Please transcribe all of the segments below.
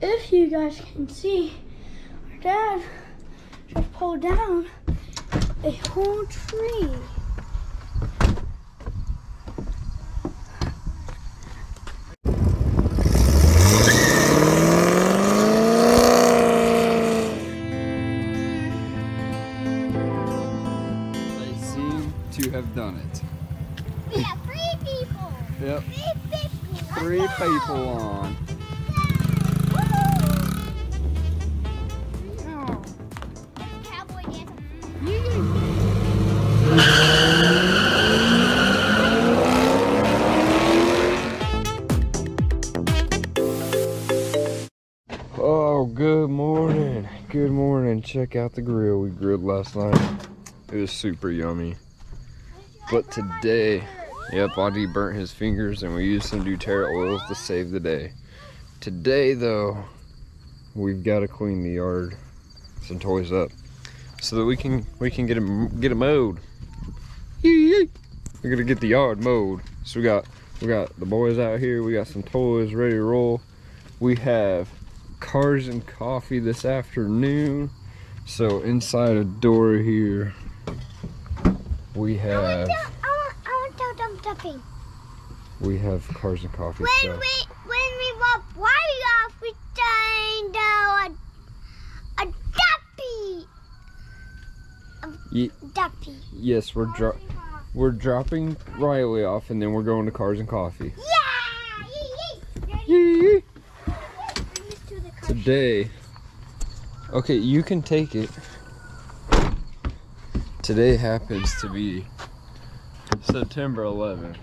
if you guys can see, our dad just pulled down a whole tree. They seem to have done it. We have three people. Yep. Three people. Three people on. Good morning. Good morning. Check out the grill we grilled last night. It was super yummy. But today, yep, Audie burnt his fingers and we used some doTERRA oils to save the day. Today, though, we've got to clean the yard, some toys up, so that we can we can get them get 'em mowed. We're gonna get the yard mowed. So we got we got the boys out here. We got some toys ready to roll. We have cars and coffee this afternoon. So inside a door here, we I want, have to, I want, I want to we have cars and coffee When stuff. we when we walk right off, we find a, a duppy. Ye- duppy. yes, we're dro- we're dropping Riley off, and then we're going to cars and coffee. Yeah! Yee, yee. Yee. Bring this to the car. Today, okay, you can take it. Today happens to be September 11th,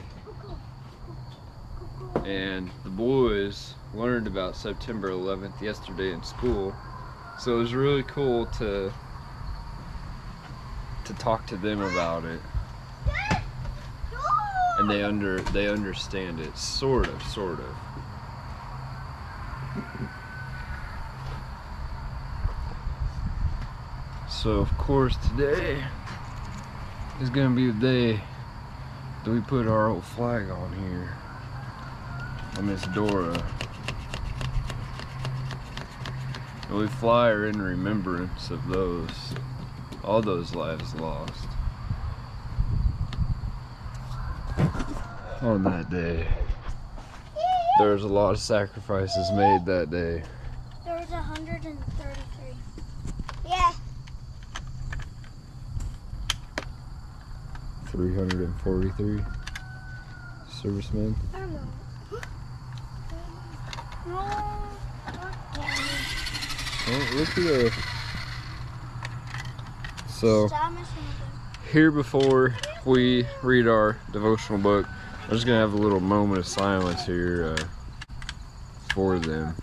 and the boys learned about September 11th yesterday in school. So it was really cool to to talk to them about it, and they under they understand it, sort of, sort of. So of course today is gonna be the day that we put our old flag on here. On Miss Dora. And we fly her in remembrance of those all those lives lost. On that day. there's a lot of sacrifices made that day. There was 133. Yeah. 343 servicemen. No. Oh, look at the. So, here before we read our devotional book, I'm just gonna have a little moment of silence here uh, for them.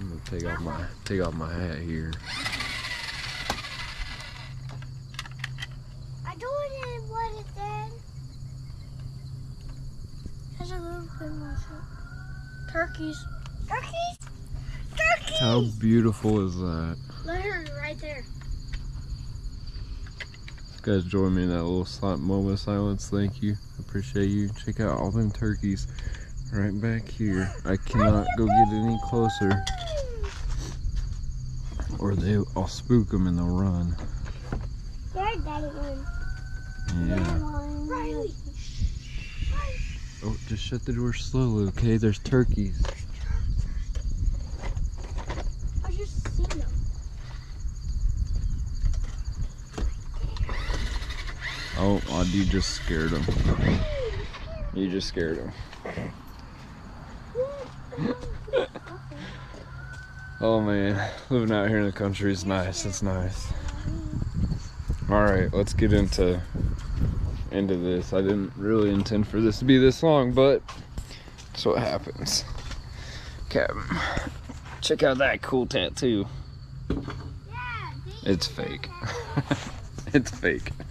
I'm gonna take off my take off my hat here. I don't know what it said. There's a little bit more. Turkeys. Turkeys? Turkeys! How beautiful is that? Look her right there. Guys join me in that little si- moment of silence. Thank you. Appreciate you. Check out all them turkeys right back here. I cannot go get any closer or they I'll spook them and they'll run. There's daddy one. Yeah. one. Riley. Oh, just shut the door slowly, okay? There's turkeys. I just seen them. Oh, oh, you just scared them. You just scared them. Oh man, living out here in the country is nice. It's nice. All right, let's get into into this. I didn't really intend for this to be this long, but that's what happens. Captain, check out that cool tattoo. Yeah, It's fake. it's fake.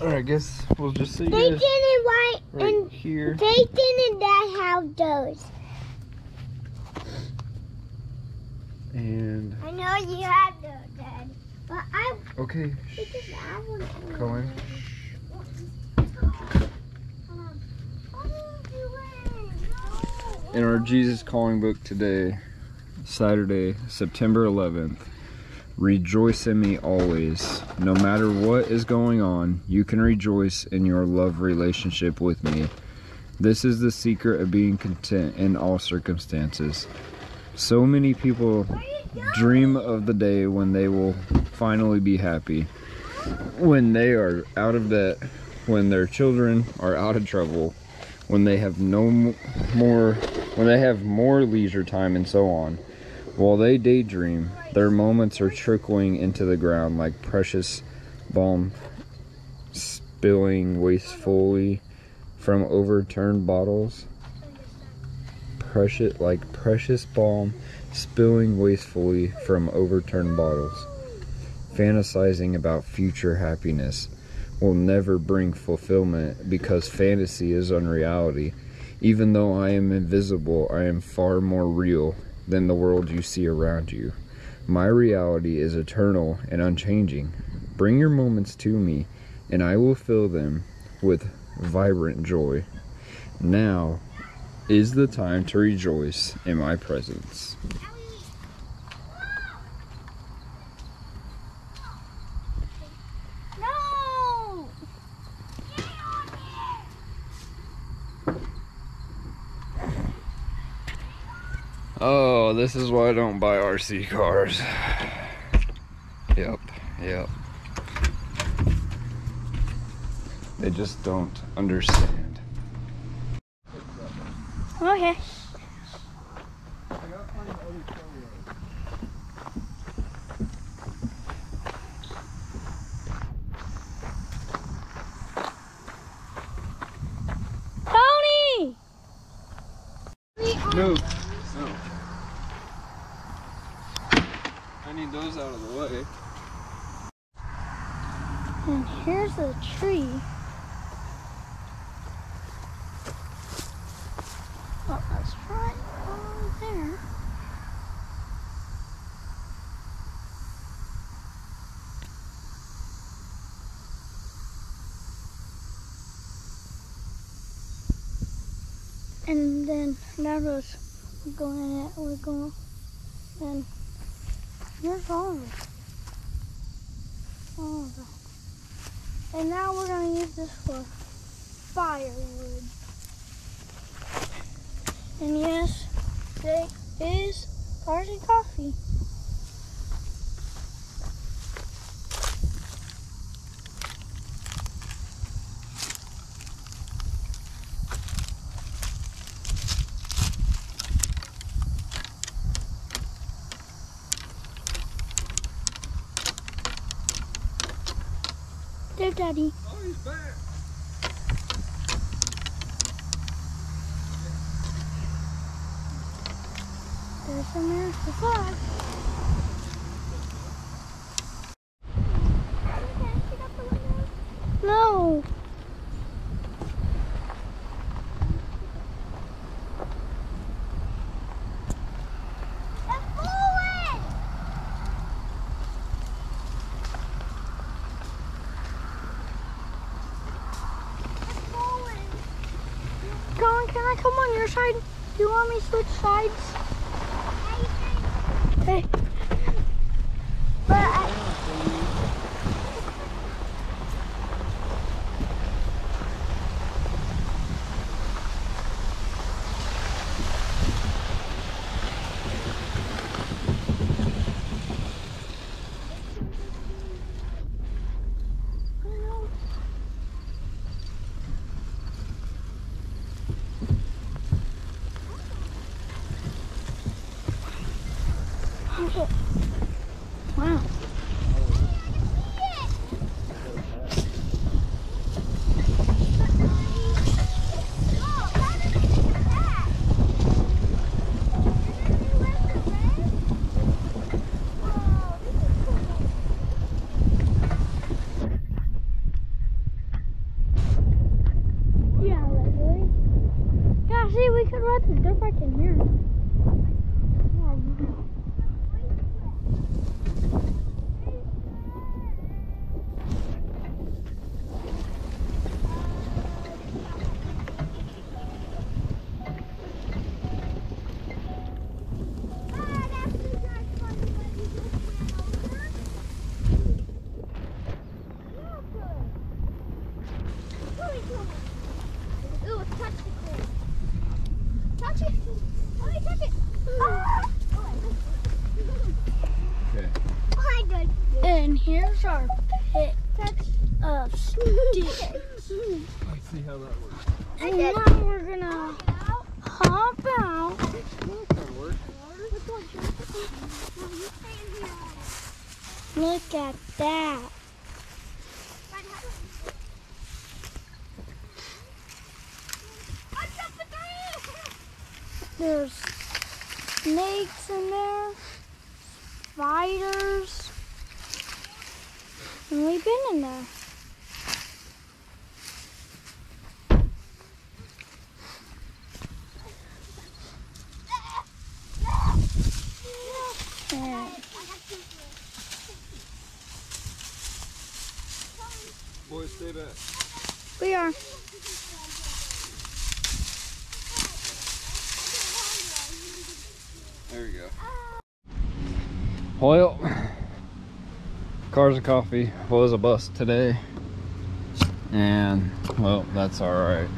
All right, I guess we'll just see They didn't want, right and here. they didn't that how those. And I know you had those. But I, okay, because I want to. Cohen. On. What are you doing? in our Jesus Calling book today, Saturday, September 11th. Rejoice in me always. No matter what is going on, you can rejoice in your love relationship with me. This is the secret of being content in all circumstances. So many people dream of the day when they will finally be happy. When they are out of debt, when their children are out of trouble, when they have no more when they have more leisure time and so on. While they daydream, their moments are trickling into the ground like precious balm spilling wastefully from overturned bottles. Precious like precious balm spilling wastefully from overturned bottles. Fantasizing about future happiness will never bring fulfillment because fantasy is unreality. Even though I am invisible, I am far more real than the world you see around you. My reality is eternal and unchanging. Bring your moments to me, and I will fill them with vibrant joy. Now is the time to rejoice in my presence. No! Oh, this is why I don't buy RC cars. Yep, yep. They just don't understand. Oh, okay. Tony! No, no. I need those out of the way. And here's a tree. Oh, that's right over there. And then that was going at we're going and here's all of it. All of it. And now we're gonna use this for firewood. And yes, there is cars and coffee. There, Daddy. Oh, he's back. There's America flag. No. Colin, can I come on your side? Do you want me to switch sides? Hey. But I, Okay. Wow. See, we could ride the dirt bike in here. Yeah, wow. And now we're gonna Look at that. There's snakes in there, spiders, and we've been in there. And Boys, stay back. we are. There we go. Well, cars and coffee was a bust today. And, well, that's alright.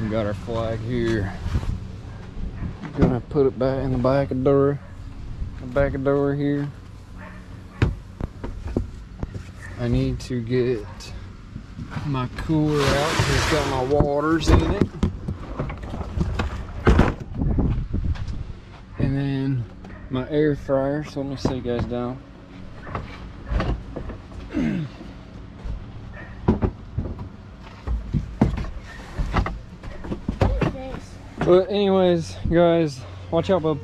We got our flag here. Gonna put it back in the back of door. The back of the door here. I need to get my cooler out. It's got my waters in it. Then my air fryer. So let me set you guys down. What is this? But anyways, guys, watch out, bub.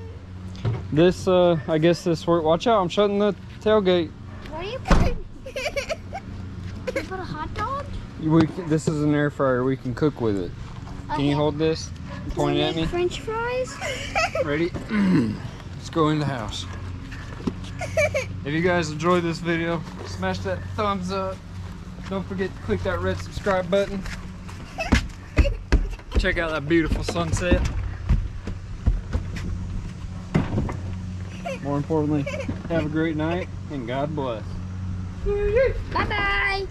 This, uh, I guess this work. Watch out! I'm shutting the tailgate. What are you putting? You put a hot dog? We, this is an air fryer. We can cook with it. Can you hold this? Point it at me. French fries? Ready? Let's go in the house. If you guys enjoyed this video, smash that thumbs up. Don't forget to click that red subscribe button. Check out that beautiful sunset. More importantly, have a great night and God bless. Bye bye.